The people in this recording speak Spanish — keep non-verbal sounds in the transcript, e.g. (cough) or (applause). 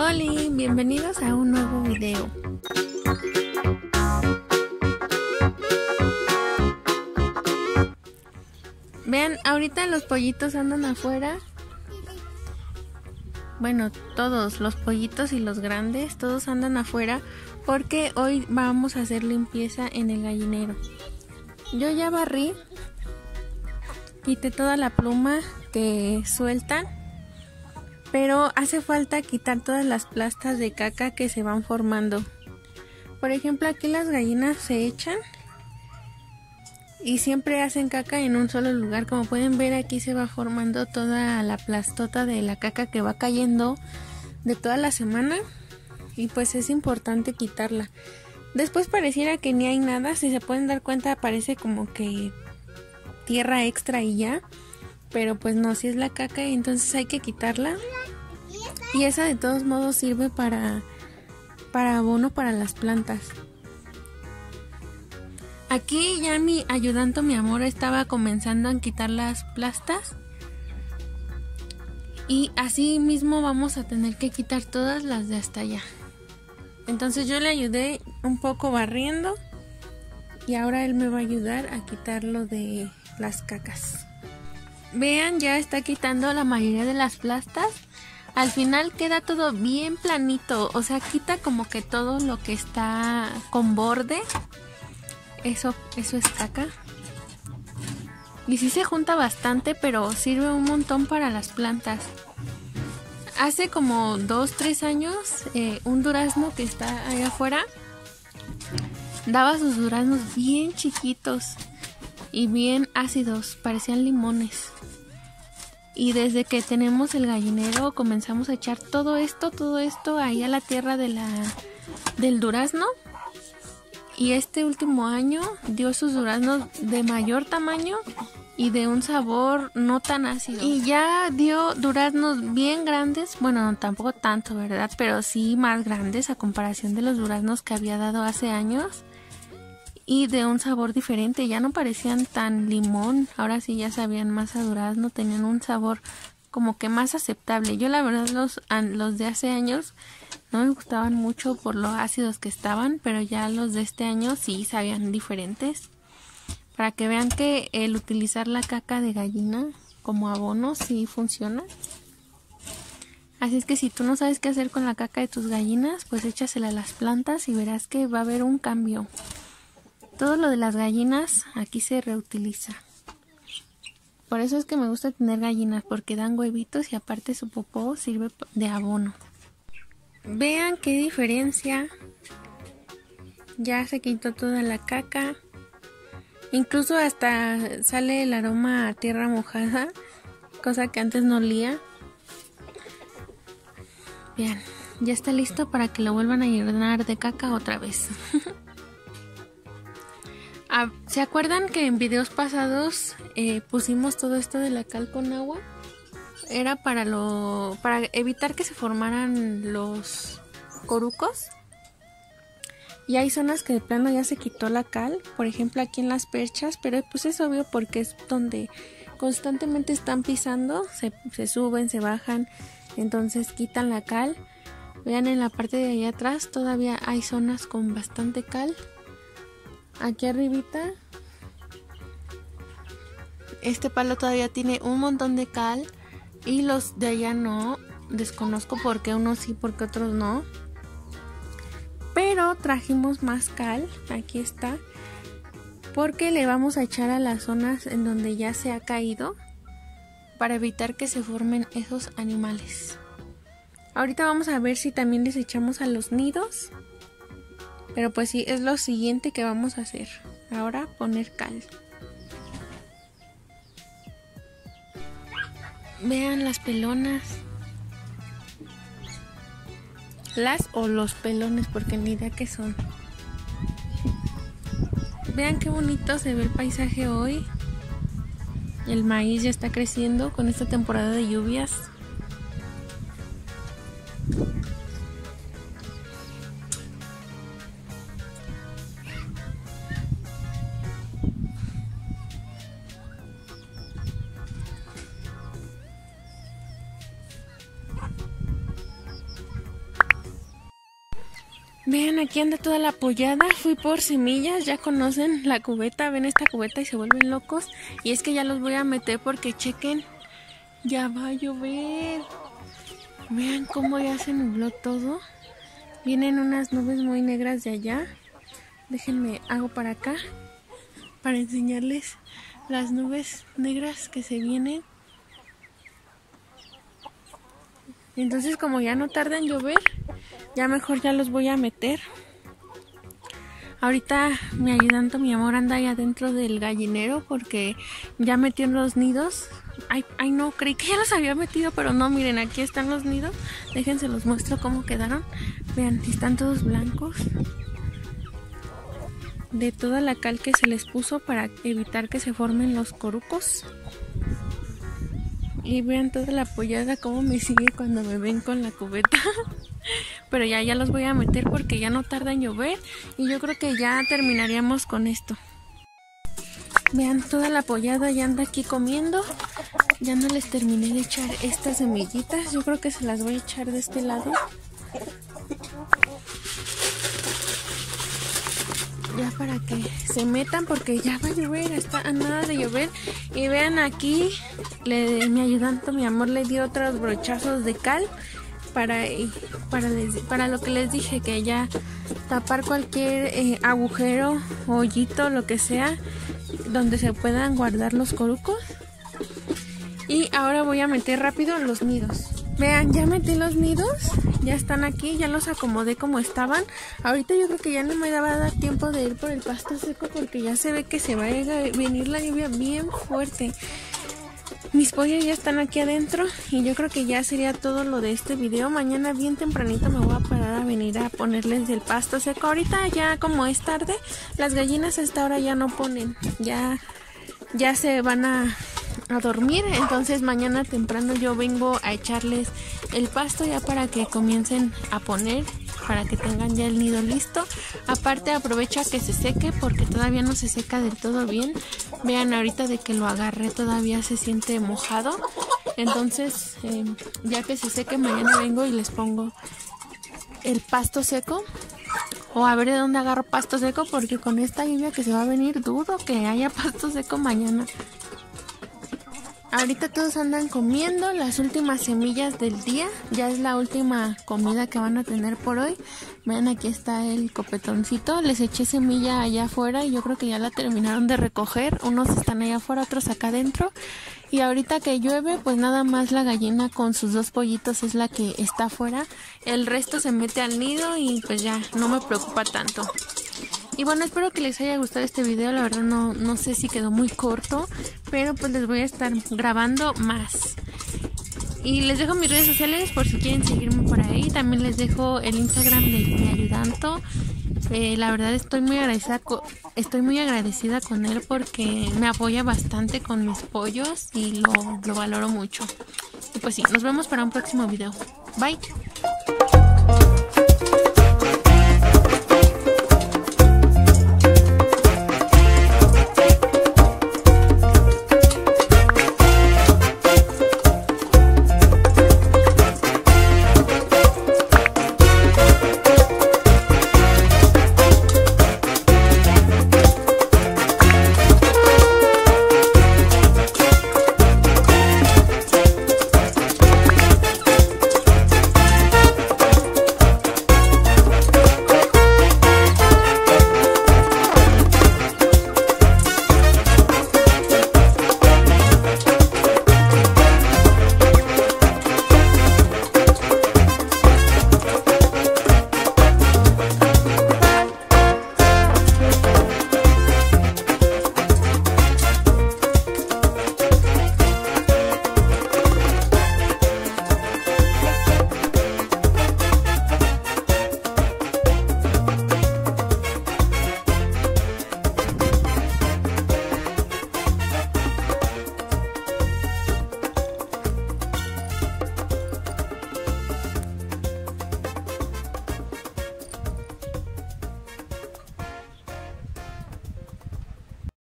Hola, bienvenidos a un nuevo video. Vean, ahorita los pollitos andan afuera. Bueno, todos, los pollitos y los grandes, todos andan afuera porque hoy vamos a hacer limpieza en el gallinero. Yo ya barrí, quité toda la pluma que sueltan pero hace falta quitar todas las plastas de caca que se van formando. Por ejemplo, aquí las gallinas se echan y siempre hacen caca en un solo lugar. Como pueden ver, aquí se va formando toda la plastota de la caca que va cayendo de toda la semana y pues es importante quitarla. Después pareciera que ni hay nada, si se pueden dar cuenta parece como que tierra extra y ya pero pues no, si es la caca y entonces hay que quitarla. Y esa de todos modos sirve para, para abono para las plantas. Aquí ya mi ayudante, mi amor, estaba comenzando a quitar las plastas. Y así mismo vamos a tener que quitar todas las de hasta allá. Entonces yo le ayudé un poco barriendo. Y ahora él me va a ayudar a quitar lo de las cacas. Vean, ya está quitando la mayoría de las plastas. Al final queda todo bien planito, o sea, quita como que todo lo que está con borde. Eso, eso es caca. Y sí se junta bastante, pero sirve un montón para las plantas. Hace como 2-3 años, eh, un durazno que está ahí afuera daba sus duraznos bien chiquitos y bien ácidos, parecían limones. Y desde que tenemos el gallinero comenzamos a echar todo esto, todo esto ahí a la tierra de la, del durazno. Y este último año dio sus duraznos de mayor tamaño y de un sabor no tan ácido. Y ya dio duraznos bien grandes, bueno, tampoco tanto, ¿verdad? Pero sí más grandes a comparación de los duraznos que había dado hace años y de un sabor diferente. Ya no parecían tan limón, ahora sí ya sabían más a durazno, tenían un sabor como que más aceptable. Yo la verdad los, los de hace años no me gustaban mucho por lo ácidos que estaban, pero ya los de este año sí sabían diferentes. Para que vean que el utilizar la caca de gallina como abono sí funciona. Así es que si tú no sabes qué hacer con la caca de tus gallinas, pues échasela a las plantas y verás que va a haber un cambio. Todo lo de las gallinas aquí se reutiliza. Por eso es que me gusta tener gallinas porque dan huevitos y aparte su popó sirve de abono. Vean qué diferencia. Ya se quitó toda la caca. Incluso hasta sale el aroma a tierra mojada, (laughs) cosa que antes no olía. Bien, ya está listo para que lo vuelvan a llenar de caca otra vez. (laughs) ¿Se acuerdan que en videos pasados eh, pusimos todo esto de la cal con agua? Era para lo para evitar que se formaran los corucos. Y hay zonas que de plano ya se quitó la cal, por ejemplo aquí en las perchas, pero pues es obvio porque es donde constantemente están pisando, se, se suben, se bajan, entonces quitan la cal. Vean en la parte de allá atrás todavía hay zonas con bastante cal aquí arribita este palo todavía tiene un montón de cal y los de allá no desconozco por qué unos sí porque otros no pero trajimos más cal aquí está porque le vamos a echar a las zonas en donde ya se ha caído para evitar que se formen esos animales ahorita vamos a ver si también les echamos a los nidos pero pues sí, es lo siguiente que vamos a hacer. Ahora poner cal. Vean las pelonas. Las o los pelones, porque ni idea qué son. Vean qué bonito se ve el paisaje hoy. El maíz ya está creciendo con esta temporada de lluvias. Vean, aquí anda toda la pollada. Fui por semillas, ya conocen la cubeta. Ven esta cubeta y se vuelven locos. Y es que ya los voy a meter porque chequen, ya va a llover. Vean cómo ya se nubló todo. Vienen unas nubes muy negras de allá. Déjenme, hago para acá para enseñarles las nubes negras que se vienen. Entonces como ya no tarda en llover, ya mejor ya los voy a meter. Ahorita mi ayudante, mi amor, anda ahí adentro del gallinero porque ya metió los nidos. Ay, ay, no, creí que ya los había metido, pero no, miren, aquí están los nidos. Déjense los muestro cómo quedaron. Vean, están todos blancos. De toda la cal que se les puso para evitar que se formen los corucos. Y vean toda la pollada cómo me sigue cuando me ven con la cubeta. (laughs) Pero ya, ya los voy a meter porque ya no tarda en llover. Y yo creo que ya terminaríamos con esto. Vean toda la pollada ya anda aquí comiendo. Ya no les terminé de echar estas semillitas. Yo creo que se las voy a echar de este lado. ya para que se metan porque ya va a llover, está a nada de llover. Y vean aquí, le, mi ayudante, mi amor, le dio otros brochazos de cal para, para, para lo que les dije, que ya tapar cualquier eh, agujero, hoyito, lo que sea, donde se puedan guardar los corucos. Y ahora voy a meter rápido los nidos. Vean, ya metí los nidos, ya están aquí, ya los acomodé como estaban. Ahorita yo creo que ya no me daba tiempo de ir por el pasto seco porque ya se ve que se va a venir la lluvia bien fuerte. Mis pollos ya están aquí adentro y yo creo que ya sería todo lo de este video. Mañana bien tempranito me voy a parar a venir a ponerles el pasto seco. Ahorita ya como es tarde, las gallinas a esta hora ya no ponen, ya, ya se van a a dormir. Entonces mañana temprano yo vengo a echarles el pasto ya para que comiencen a poner, para que tengan ya el nido listo. Aparte aprovecha que se seque porque todavía no se seca del todo bien. Vean ahorita de que lo agarré todavía se siente mojado. Entonces eh, ya que se seque mañana vengo y les pongo el pasto seco o a ver de dónde agarro pasto seco porque con esta lluvia que se va a venir dudo que haya (laughs) pasto seco mañana. Ahorita todos andan comiendo las últimas semillas del día. Ya es la última comida que van a tener por hoy. Vean, aquí está el copetoncito. Les eché semilla allá afuera y yo creo que ya la terminaron de recoger. Unos están allá afuera, otros acá adentro. Y ahorita que llueve, pues nada más la gallina con sus dos pollitos es la que está afuera. El resto se mete al nido y pues ya no me preocupa tanto. Y bueno, espero que les haya gustado este video. La verdad no, no sé si quedó muy corto, pero pues les voy a estar grabando más. Y les dejo mis redes sociales por si quieren seguirme por ahí. También les dejo el Instagram de mi ayudanto. Eh, la verdad estoy muy agradecida estoy muy agradecida con él porque me apoya bastante con mis pollos y lo, lo valoro mucho. Y pues sí, nos vemos para un próximo video. Bye.